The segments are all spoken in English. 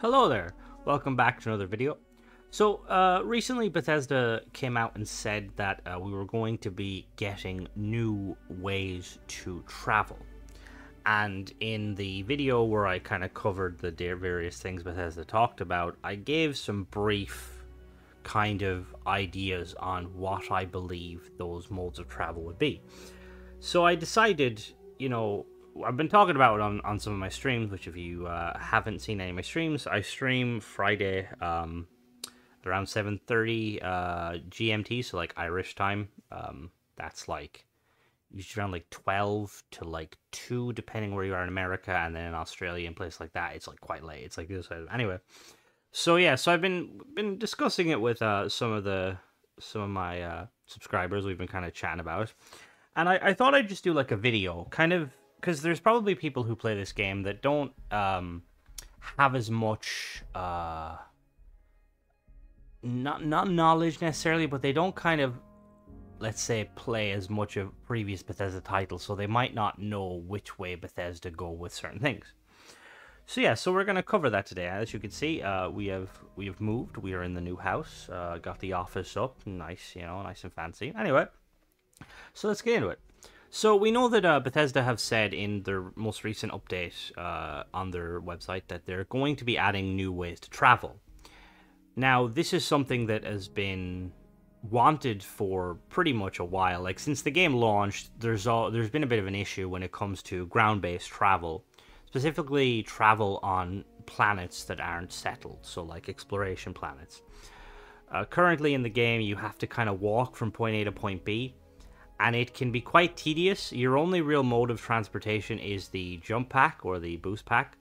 Hello there, welcome back to another video. So, uh, recently Bethesda came out and said that uh, we were going to be getting new ways to travel. And in the video where I kind of covered the various things Bethesda talked about, I gave some brief kind of ideas on what I believe those modes of travel would be. So I decided, you know, I've been talking about it on, on some of my streams, which if you uh, haven't seen any of my streams, I stream Friday um, around 7.30 uh, GMT, so like Irish time. Um, that's like usually around like 12 to like 2, depending where you are in America, and then in Australia and places like that, it's like quite late. It's like this. Anyway, so yeah, so I've been been discussing it with uh, some of the some of my uh, subscribers. We've been kind of chatting about and I, I thought I'd just do like a video, kind of because there's probably people who play this game that don't um, have as much uh, not not knowledge necessarily, but they don't kind of let's say play as much of previous Bethesda titles, so they might not know which way Bethesda go with certain things. So yeah, so we're gonna cover that today. As you can see, uh, we have we have moved. We are in the new house. Uh, got the office up, nice, you know, nice and fancy. Anyway, so let's get into it. So we know that uh, Bethesda have said in their most recent update uh, on their website that they're going to be adding new ways to travel. Now, this is something that has been wanted for pretty much a while. Like since the game launched, there's all, there's been a bit of an issue when it comes to ground-based travel specifically travel on planets that aren't settled, so like exploration planets. Uh, currently in the game, you have to kind of walk from point A to point B, and it can be quite tedious. Your only real mode of transportation is the jump pack or the boost pack,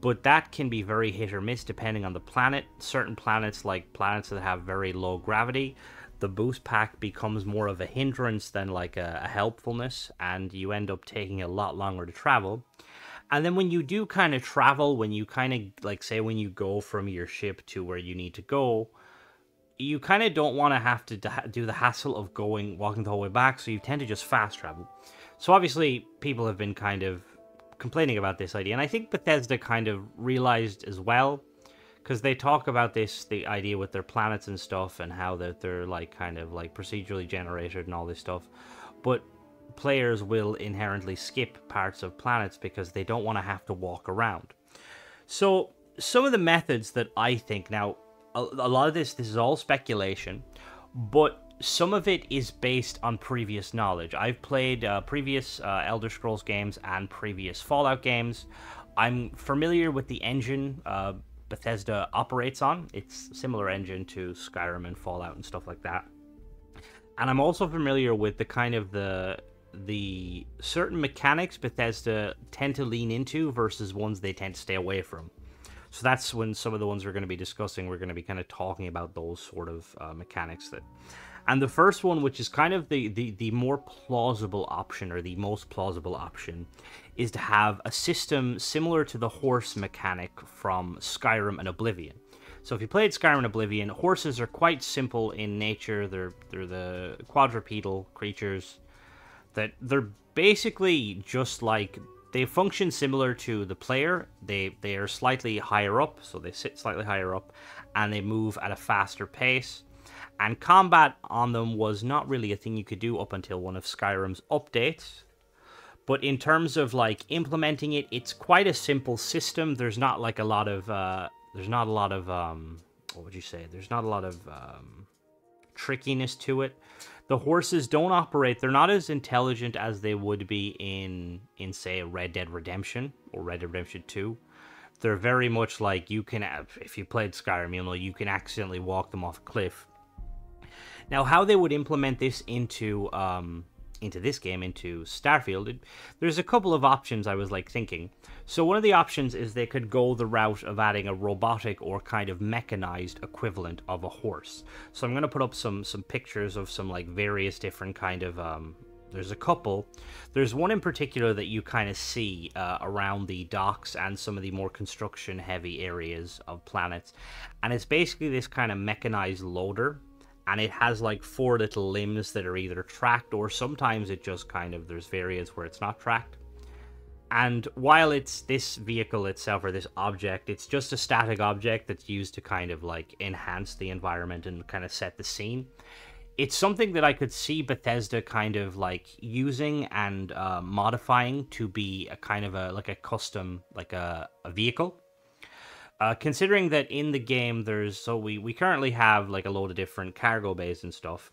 but that can be very hit or miss depending on the planet. Certain planets, like planets that have very low gravity, the boost pack becomes more of a hindrance than like a, a helpfulness, and you end up taking a lot longer to travel. And then when you do kind of travel, when you kind of like say when you go from your ship to where you need to go, you kind of don't want to have to do the hassle of going walking the whole way back, so you tend to just fast travel. So obviously, people have been kind of complaining about this idea, and I think Bethesda kind of realized as well, because they talk about this the idea with their planets and stuff, and how that they're like kind of like procedurally generated and all this stuff. But players will inherently skip parts of planets because they don't want to have to walk around. So, some of the methods that I think now, a, lot of this, this is all speculation, but some of it is based on previous knowledge. I've played uh, previous uh, Elder Scrolls games and previous Fallout games. I'm familiar with the engine uh, Bethesda operates on. It's similar engine to Skyrim and Fallout and stuff like that. And I'm also familiar with the kind of the the certain mechanics Bethesda tend to lean into versus ones they tend to stay away from. So that's when some of the ones we're going to be discussing, we're going to be kind of talking about those sort of uh, mechanics that. And the first one, which is kind of the, the, the more plausible option or the most plausible option, is to have a system similar to the horse mechanic from Skyrim and Oblivion. So if you played Skyrim and Oblivion, horses are quite simple in nature. They're they're the quadrupedal creatures that they're basically just like they function similar to the player. They they are slightly higher up, so they sit slightly higher up, and they move at a faster pace. And combat on them was not really a thing you could do up until one of Skyrim's updates. But in terms of like implementing it, it's quite a simple system. There's not like a lot of uh, there's not a lot of um, what would you say? There's not a lot of um, trickiness to it. The horses don't operate they're not as intelligent as they would be in in say red dead redemption or red dead redemption 2 they're very much like you can if you played skyrim you know you can accidentally walk them off a cliff. Now how they would implement this into um into this game into starfield it, there's a couple of options i was like thinking so one of the options is they could go the route of adding a robotic or kind of mechanized equivalent of a horse. So I'm going to put up some some pictures of some like various different kind of um, there's a couple. There's one in particular that you kind of see uh, around the docks and some of the more construction heavy areas of planets. And it's basically this kind of mechanized loader. And it has like four little limbs that are either tracked or sometimes it just kind of, there's variants where it's not tracked and while it's this vehicle itself or this object, it's just a static object that's used to kind of like enhance the environment and kind of set the scene. It's something that I could see Bethesda kind of like using and uh, modifying to be a kind of a like a custom like a, a vehicle. Uh, considering that in the game there's so we we currently have like a load of different cargo bays and stuff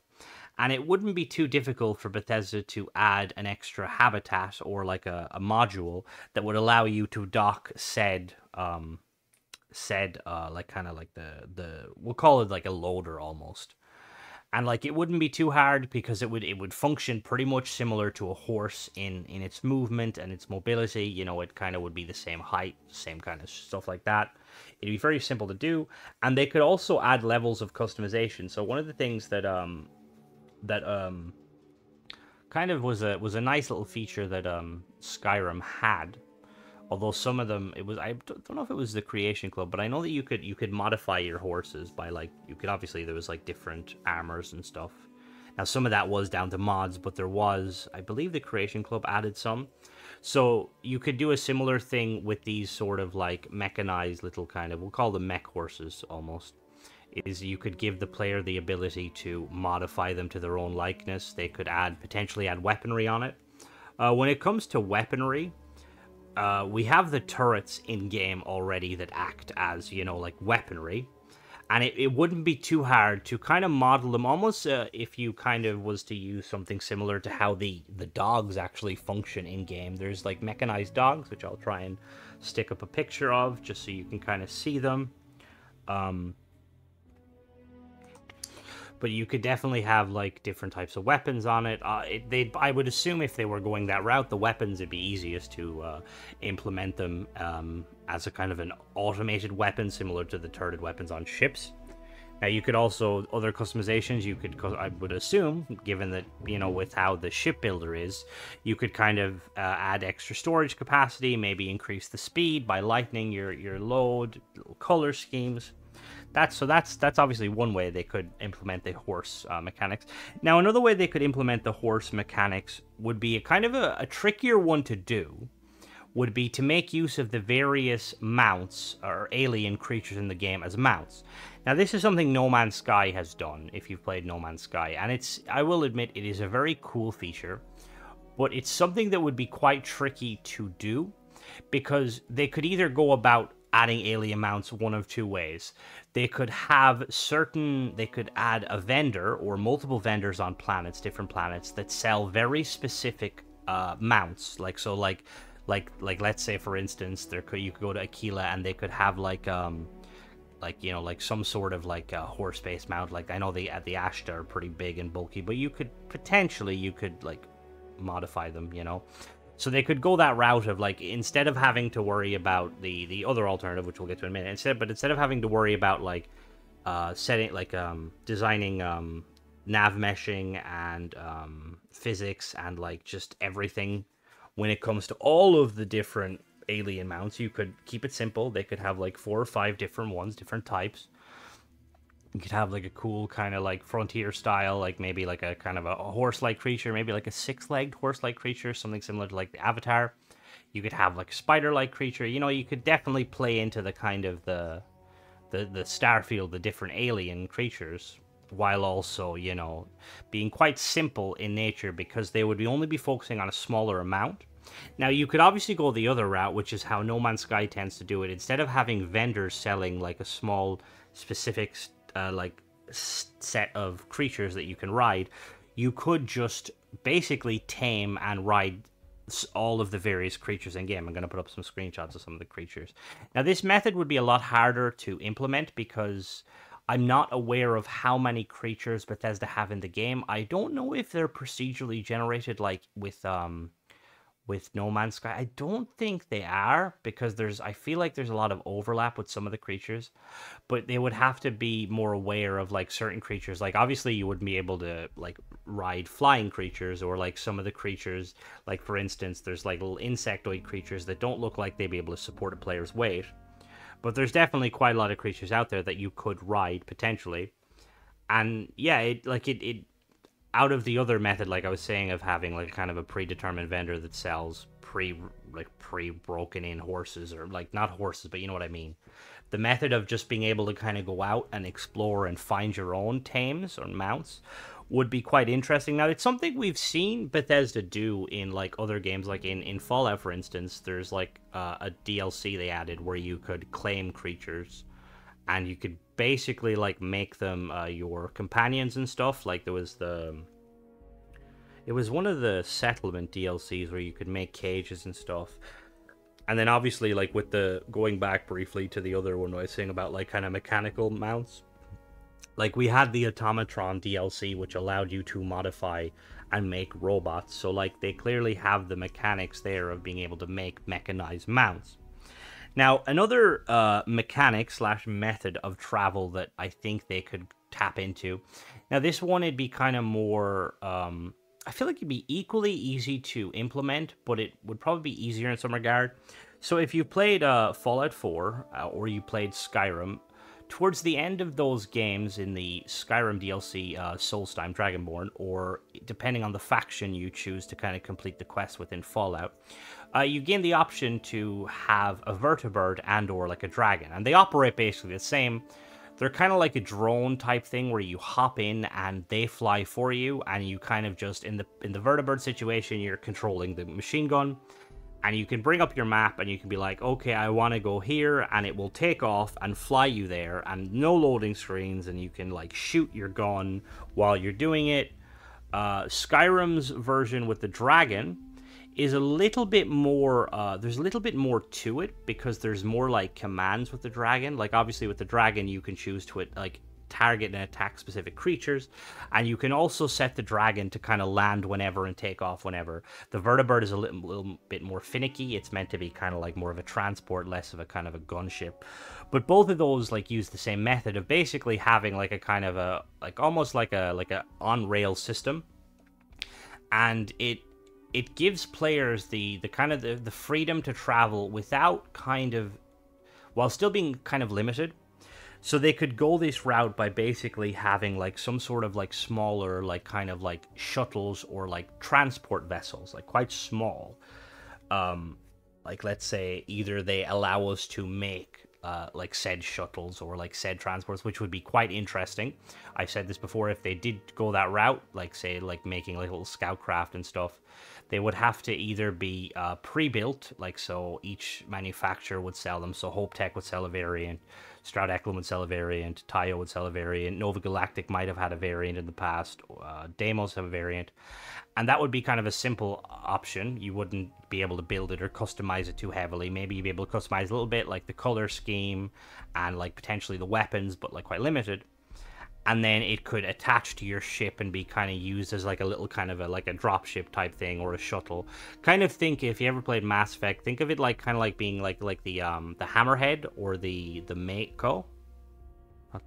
and it wouldn't be too difficult for Bethesda to add an extra habitat or like a, a module that would allow you to dock said um said uh like kind of like the the we'll call it like a loader almost and like it wouldn't be too hard because it would it would function pretty much similar to a horse in in its movement and its mobility. You know it kind of would be the same height same kind of stuff like that. It'd be very simple to do. And they could also add levels of customization. So one of the things that um that um kind of was a was a nice little feature that um Skyrim had. Although some of them, it was I don't know if it was the Creation Club, but I know that you could you could modify your horses by like you could obviously there was like different armors and stuff. Now some of that was down to mods, but there was I believe the Creation Club added some. So you could do a similar thing with these sort of like mechanized little kind of we'll call them mech horses almost is you could give the player the ability to modify them to their own likeness. They could add potentially add weaponry on it. Uh, when it comes to weaponry, uh, we have the turrets in game already that act as you know like weaponry, and it, it wouldn't be too hard to kind of model them almost uh, if you kind of was to use something similar to how the the dogs actually function in game. There's like mechanized dogs, which I'll try and stick up a picture of just so you can kind of see them. Um, but you could definitely have like different types of weapons on it. Uh, it they I would assume if they were going that route, the weapons it'd be easiest to uh, implement them um, as a kind of an automated weapon, similar to the turreted weapons on ships. Now you could also other customizations. You could, I would assume, given that you know with how the shipbuilder is, you could kind of uh, add extra storage capacity, maybe increase the speed by lightening your your load, color schemes that's so that's that's obviously one way they could implement the horse uh, mechanics. Now, another way they could implement the horse mechanics would be a kind of a, a trickier one to do. Would be to make use of the various mounts or alien creatures in the game as mounts. Now, this is something No Man's Sky has done. If you've played No Man's Sky, and it's I will admit it is a very cool feature, but it's something that would be quite tricky to do because they could either go about adding alien mounts one of two ways. They could have certain, they could add a vendor or multiple vendors on planets, different planets, that sell very specific uh, mounts. Like, so, like, like, like, let's say, for instance, there could, you could go to Akila and they could have, like, um, like you know like some sort of like a horse based mount like i know the at the ashta are pretty big and bulky but you could potentially you could like modify them you know so they could go that route of like instead of having to worry about the the other alternative, which we'll get to in a minute, instead, but instead of having to worry about like uh, setting like um, designing um, nav meshing and um, physics and like just everything when it comes to all of the different alien mounts, you could keep it simple. They could have like four or five different ones, different types you could have like a cool kind of like frontier style, like maybe like a kind of a, a horse-like creature, maybe like a six-legged horse-like creature, something similar to like the Avatar. You could have like spider-like creature. You know, you could definitely play into the kind of the the the Starfield, the different alien creatures, while also you know being quite simple in nature because they would be only be focusing on a smaller amount. Now you could obviously go the other route, which is how No Man's Sky tends to do it. Instead of having vendors selling like a small specific uh, like set of creatures that you can ride, you could just basically tame and ride all of the various creatures in game. I'm going to put up some screenshots of some of the creatures. Now, this method would be a lot harder to implement because I'm not aware of how many creatures Bethesda have in the game. I don't know if they're procedurally generated like with um with No Man's Sky. I don't think they are because there's I feel like there's a lot of overlap with some of the creatures, but they would have to be more aware of like certain creatures. Like obviously you wouldn't be able to like ride flying creatures or like some of the creatures like for instance there's like little insectoid creatures that don't look like they'd be able to support a player's weight. But there's definitely quite a lot of creatures out there that you could ride potentially. And yeah, it like it it out of the other method, like I was saying, of having like kind of a predetermined vendor that sells pre like pre broken in horses or like not horses, but you know what I mean. The method of just being able to kind of go out and explore and find your own tames or mounts would be quite interesting. Now, it's something we've seen Bethesda do in like other games, like in in Fallout, for instance. There's like uh, a DLC they added where you could claim creatures, and you could basically like make them uh, your companions and stuff. Like there was the it was one of the settlement DLCs where you could make cages and stuff. And then obviously like with the going back briefly to the other one I was saying about like kind of mechanical mounts like we had the Automatron DLC, which allowed you to modify and make robots. So like they clearly have the mechanics there of being able to make mechanized mounts. Now another uh, mechanic slash method of travel that I think they could tap into. Now this one it'd be kind of more. Um, I feel like it'd be equally easy to implement, but it would probably be easier in some regard. So if you played uh, Fallout 4 uh, or you played Skyrim, towards the end of those games in the Skyrim DLC, uh, Solstheim Dragonborn, or depending on the faction you choose to kind of complete the quest within Fallout, uh, you gain the option to have a vertibird and or like a dragon, and they operate basically the same. They're kind of like a drone type thing where you hop in and they fly for you, and you kind of just in the in the vertibird situation, you're controlling the machine gun and you can bring up your map and you can be like, okay, I want to go here, and it will take off and fly you there, and no loading screens, and you can like shoot your gun while you're doing it. Uh, Skyrim's version with the dragon is a little bit more. Uh, there's a little bit more to it because there's more like commands with the dragon. Like obviously with the dragon, you can choose to it like target and attack specific creatures. And you can also set the dragon to kind of land whenever and take off whenever. The vertibird is a little, little bit more finicky. It's meant to be kind of like more of a transport, less of a kind of a gunship. But both of those like use the same method of basically having like a kind of a like almost like a like a on rail system. And it it gives players the the kind of the, the freedom to travel without kind of while still being kind of limited so they could go this route by basically having like some sort of like smaller, like kind of like shuttles or like transport vessels, like quite small. Um, like let's say either they allow us to make uh, like said shuttles or like said transports, which would be quite interesting. I've said this before. If they did go that route, like say like making like little scout craft and stuff, they would have to either be uh, pre-built, like so each manufacturer would sell them. So HopeTech would sell a variant, Stroud Eklund would sell a variant, Taiyo would sell a variant, Nova Galactic might have had a variant in the past, uh, Deimos have a variant, and that would be kind of a simple option. You wouldn't be able to build it or customize it too heavily. Maybe you'd be able to customize a little bit, like the color scheme and like potentially the weapons, but like quite limited and then it could attach to your ship and be kind of used as like a little kind of a like a drop ship type thing or a shuttle. Kind of think if you ever played mass effect think of it like kind of like being like like the um the hammerhead or the the mako.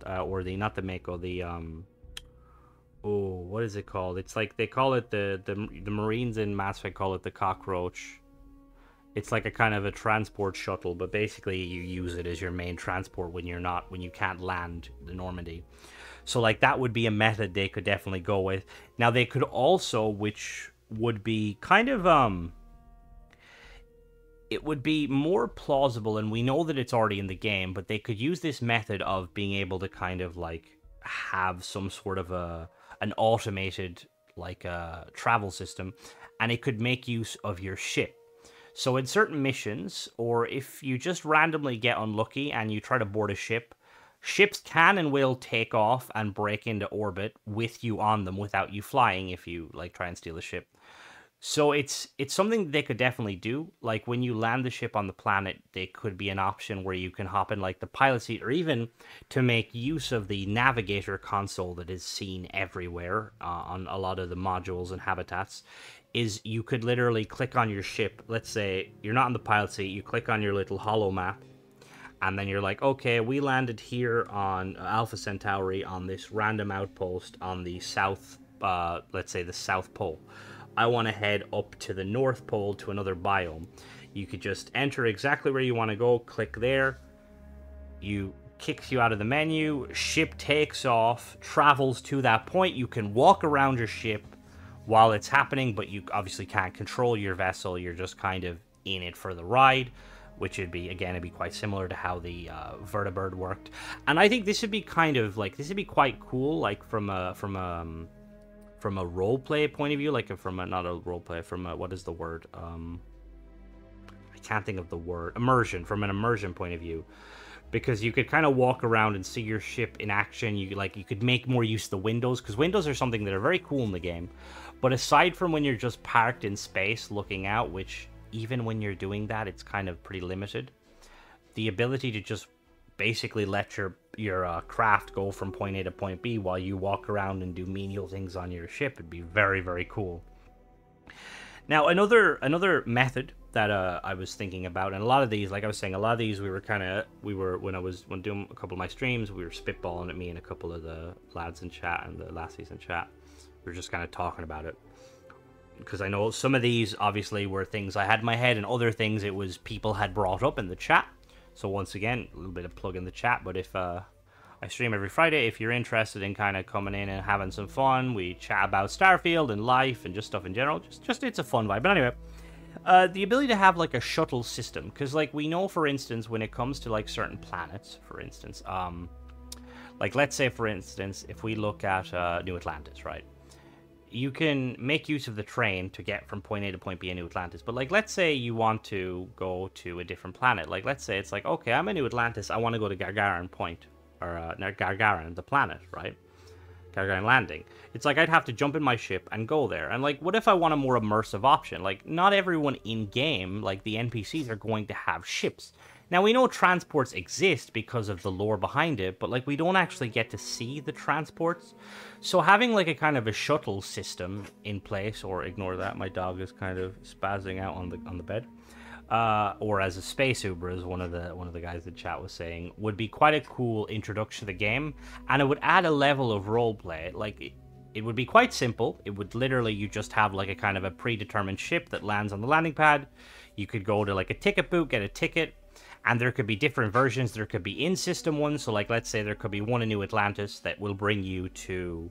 Uh, or the not the mako the um oh what is it called? It's like they call it the the, the marines in mass effect call it the cockroach. It's like a kind of a transport shuttle but basically you use it as your main transport when you're not when you can't land the normandy so like that would be a method they could definitely go with. Now they could also, which would be kind of um it would be more plausible and we know that it's already in the game, but they could use this method of being able to kind of like have some sort of a an automated like a uh, travel system and it could make use of your ship. So in certain missions or if you just randomly get unlucky and you try to board a ship, Ships can and will take off and break into orbit with you on them without you flying if you like try and steal the ship. So it's it's something they could definitely do. Like when you land the ship on the planet, there could be an option where you can hop in like the pilot seat, or even to make use of the navigator console that is seen everywhere uh, on a lot of the modules and habitats. Is you could literally click on your ship. Let's say you're not in the pilot seat, you click on your little hollow map, and then you're like, okay, we landed here on Alpha Centauri on this random outpost on the south, uh, let's say the South Pole. I want to head up to the North Pole to another biome. You could just enter exactly where you want to go, click there. You kicks you out of the menu. Ship takes off, travels to that point. You can walk around your ship while it's happening, but you obviously can't control your vessel. You're just kind of in it for the ride, which would be again, it'd be quite similar to how the uh, Vertibird worked. And I think this would be kind of like this would be quite cool, like from a from a um, from a role play point of view, like from a not a role play, from a what is the word? Um, I can't think of the word immersion. From an immersion point of view, because you could kind of walk around and see your ship in action. You like you could make more use of the windows because windows are something that are very cool in the game. But aside from when you're just parked in space looking out, which even when you're doing that, it's kind of pretty limited. The ability to just basically let your your uh, craft go from point A to point B while you walk around and do menial things on your ship would be very very cool. Now another another method that uh, I was thinking about, and a lot of these, like I was saying, a lot of these we were kind of we were when I was when doing a couple of my streams, we were spitballing at me and a couple of the lads in chat and the lassies in chat. We were just kind of talking about it because I know some of these obviously were things I had in my head, and other things it was people had brought up in the chat. So once again, a little bit of plug in the chat. But if uh, I stream every Friday, if you're interested in kind of coming in and having some fun, we chat about Starfield and life and just stuff in general. Just, just it's a fun vibe. But anyway, uh, the ability to have like a shuttle system, because like we know, for instance, when it comes to like certain planets, for instance, um, like let's say for instance, if we look at uh, New Atlantis, right? You can make use of the train to get from point A to point B in New Atlantis. But like, let's say you want to go to a different planet. Like, let's say it's like, okay, I'm in New Atlantis. I want to go to Gargarin Point or uh, Gargarin, the planet, right? Gargarin Landing. It's like I'd have to jump in my ship and go there. And like, what if I want a more immersive option? Like, not everyone in game, like the NPCs, are going to have ships. Now we know transports exist because of the lore behind it, but like we don't actually get to see the transports. So having like a kind of a shuttle system in place, or ignore that, my dog is kind of spazzing out on the on the bed. Uh, or as a space Uber, as one of the one of the guys in chat was saying, would be quite a cool introduction to the game, and it would add a level of roleplay. Like it, it would be quite simple. It would literally you just have like a kind of a predetermined ship that lands on the landing pad. You could go to like a ticket booth, get a ticket, and there could be different versions. There could be in-system ones. So, like, let's say there could be one in New Atlantis that will bring you to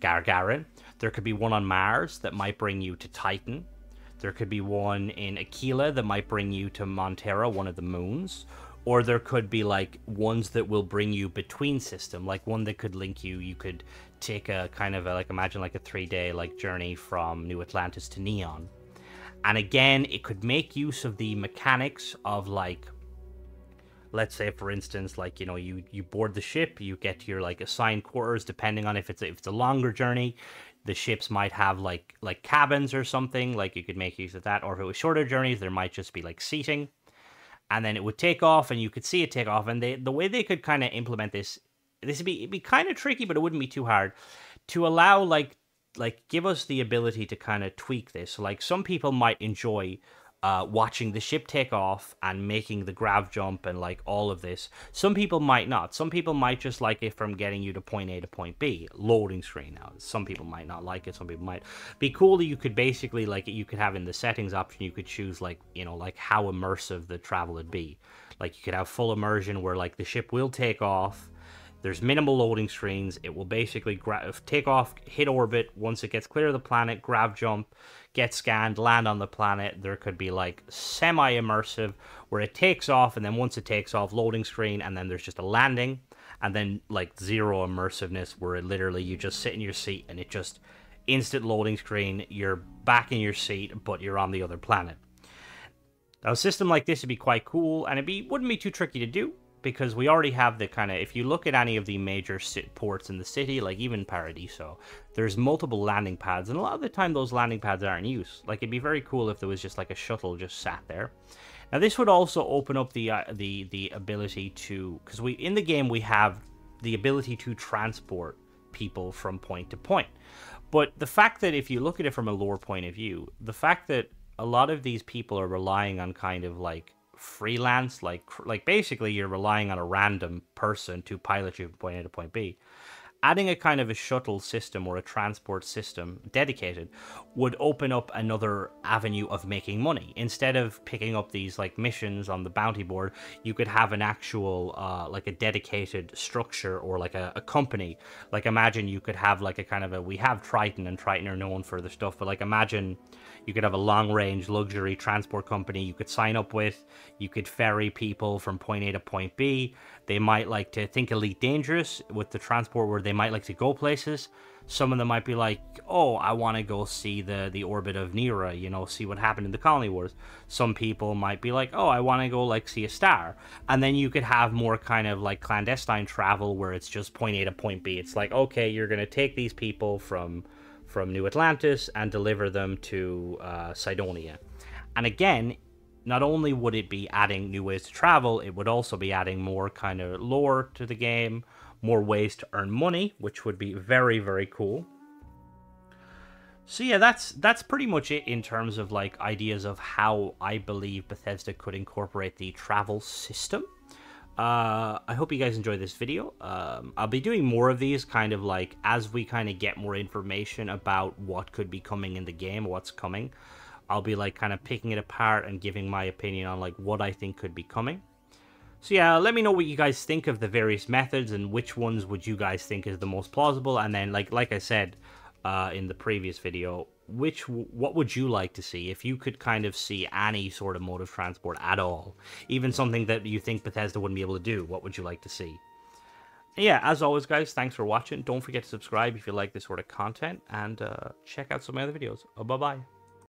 Gargarin. There could be one on Mars that might bring you to Titan. There could be one in Akila that might bring you to Montera, one of the moons. Or there could be like ones that will bring you between system, like one that could link you. You could take a kind of a, like imagine like a three day like journey from New Atlantis to Neon. And again, it could make use of the mechanics of like let's say for instance like you know you you board the ship you get to your like assigned quarters depending on if it's if it's a longer journey the ships might have like like cabins or something like you could make use of that or if it was shorter journeys there might just be like seating. And then it would take off and you could see it take off and they the way they could kind of implement this this would be it'd be kind of tricky but it wouldn't be too hard to allow like like give us the ability to kind of tweak this. Like some people might enjoy uh, watching the ship take off and making the grav jump and like all of this. Some people might not. Some people might just like it from getting you to point A to point B, loading screen. Now, some people might not like it. Some people might be cool that you could basically like you could have in the settings option. You could choose like you know like how immersive the travel would be. Like you could have full immersion where like the ship will take off there's minimal loading screens. It will basically gra- take off, hit orbit. Once it gets clear of the planet, grav jump, get scanned, land on the planet. There could be like semi immersive where it takes off, and then once it takes off, loading screen, and then there's just a landing, and then like zero immersiveness where it literally you just sit in your seat and it just instant loading screen. You're back in your seat, but you're on the other planet. Now, a system like this would be quite cool, and it be wouldn't be too tricky to do because we already have the kind of if you look at any of the major ports in the city like even paradiso there's multiple landing pads and a lot of the time those landing pads are in use like it'd be very cool if there was just like a shuttle just sat there. Now this would also open up the uh, the the ability to because we in the game we have the ability to transport people from point to point. But the fact that if you look at it from a lore point of view the fact that a lot of these people are relying on kind of like freelance like like basically you're relying on a random person to pilot you from point A to point B. Adding a kind of a shuttle system or a transport system dedicated would open up another avenue of making money. Instead of picking up these like missions on the bounty board you could have an actual uh, like a dedicated structure or like a, a, company. Like imagine you could have like a kind of a we have Trident and Trident are known for the stuff but like imagine you could have a long range luxury transport company you could sign up with you could ferry people from point a to point b they might like to think elite dangerous with the transport where they might like to go places. Some of them might be like, oh, I want to go see the, the orbit of Nera, you know, see what happened in the Colony Wars. Some people might be like, oh, I want to go like see a star. And then you could have more kind of like clandestine travel where it's just point A to point B. It's like, okay, you're going to take these people from from New Atlantis and deliver them to uh, Cydonia. And again, not only would it be adding new ways to travel, it would also be adding more kind of lore to the game, more ways to earn money, which would be very, very cool. So yeah, that's that's pretty much it in terms of like ideas of how I believe Bethesda could incorporate the travel system. Uh, I hope you guys enjoyed this video. Um, I'll be doing more of these kind of like as we kind of get more information about what could be coming in the game, what's coming. I'll be like kind of picking it apart and giving my opinion on like what I think could be coming. So yeah, let me know what you guys think of the various methods and which ones would you guys think is the most plausible. And then like like I said uh, in the previous video, which what would you like to see if you could kind of see any sort of mode of transport at all, even something that you think Bethesda wouldn't be able to do? What would you like to see? yeah, as always, guys, thanks for watching. Don't forget to subscribe if you like this sort of content, and uh, check out some of my other videos. Uh, bye bye.